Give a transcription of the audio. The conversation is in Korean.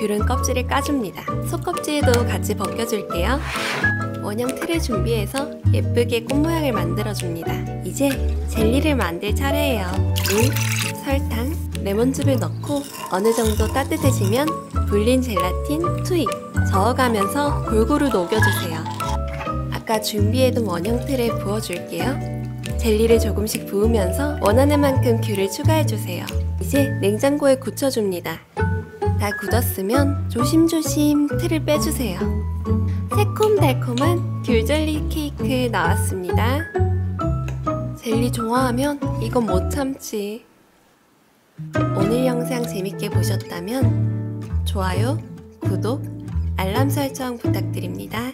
귤은 껍질을 까줍니다. 속껍질도 같이 벗겨줄게요. 원형 틀을 준비해서 예쁘게 꽃 모양을 만들어줍니다. 이제 젤리를 만들 차례예요. 물, 설탕, 레몬즙을 넣고 어느 정도 따뜻해지면 불린 젤라틴, 투입, 저어가면서 골고루 녹여주세요. 아까 준비해둔 원형 틀에 부어줄게요. 젤리를 조금씩 부으면서 원하는 만큼 귤을 추가해주세요. 이제 냉장고에 굳혀줍니다. 다 굳었으면 조심조심 틀을 빼주세요. 새콤달콤한 귤젤리 케이크 나왔습니다. 젤리 좋아하면 이건 못 참지. 오늘 영상 재밌게 보셨다면 좋아요, 구독, 알람 설정 부탁드립니다.